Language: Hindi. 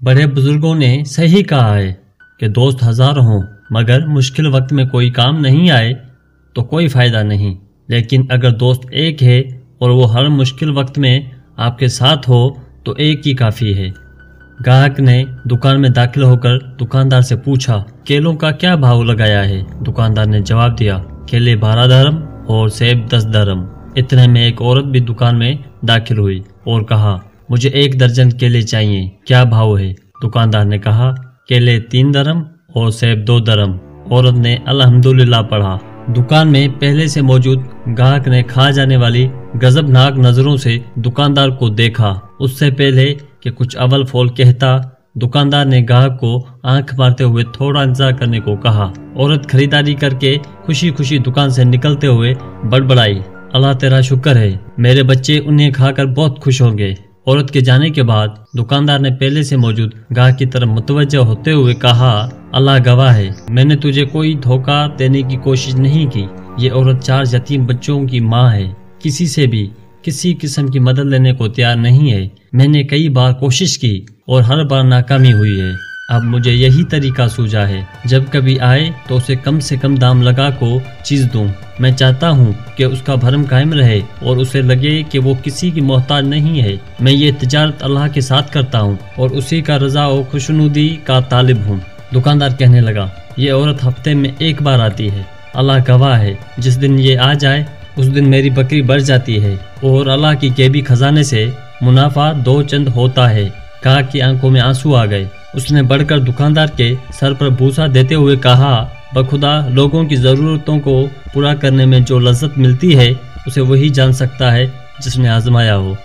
बड़े बुज़ुर्गों ने सही कहा है कि दोस्त हज़ार हों, मगर मुश्किल वक्त में कोई काम नहीं आए तो कोई फ़ायदा नहीं। लेकिन अगर दोस्त एक है और वो हर मुश्किल वक्त में आपके साथ हो तो एक ही काफ़ी है। ग्राहक ने दुकान में दाखिल होकर दुकानदार से पूछा, केलों का क्या भाव लगाया है? दुकानदार ने जवाब दिया, केले बारह धर्म और सेब दस धर्म। इतने में एक औरत भी दुकान में दाखिल हुई और कहा मुझे एक दर्जन केले चाहिए, क्या भाव है? दुकानदार ने कहा, केले तीन दरम और सेब दो दरम। औरत ने अल्हम्दुलिल्लाह पढ़ा। दुकान में पहले से मौजूद ग्राहक ने खा जाने वाली गजबनाक नज़रों से दुकानदार को देखा। उससे पहले कि कुछ अवल फोल कहता, दुकानदार ने ग्राहक को आँख मारते हुए थोड़ा इंतज़ार करने को कहा। औरत खरीदारी करके खुशी खुशी दुकान से निकलते हुए बड़बड़ाई, अल्लाह तेरा शुक्र है, मेरे बच्चे उन्हें खाकर बहुत खुश होंगे। औरत के जाने के बाद दुकानदार ने पहले से मौजूद गाह की तरफ़ मुतवजह होते हुए कहा, अल्लाह गवाह है, मैंने तुझे कोई धोखा देने की कोशिश नहीं की। ये औरत चार यतीम बच्चों की माँ है। किसी से भी किसी किस्म की मदद लेने को तैयार नहीं है। मैंने कई बार कोशिश की और हर बार नाकामी हुई है। अब मुझे यही तरीका सूझा है। जब कभी आए तो उसे कम से कम दाम लगा को चीज़ दूँ। मैं चाहता हूँ कि उसका भरम कायम रहे और उसे लगे कि वो किसी की मोहताज नहीं है। मैं ये तजारत अल्लाह के साथ करता हूँ और उसी का रजा और खुशनुदी का तालिब हूँ। दुकानदार कहने लगा, ये औरत हफ़्ते में एक बार आती है। अल्लाह गवाह है। जिस दिन ये आ जाए, उस दिन मेरी बकरी बढ़ जाती है और अल्लाह की केबी खजाने से मुनाफा दो चंद होता है। कहा की आँखों में आँसू आ गए। उसने बढ़कर दुकानदार के सर पर भूसा देते हुए कहा, बखुदा, लोगों की ज़रूरतों को पूरा करने में जो लज्जत मिलती है, उसे वही जान सकता है जिसने आजमाया हो।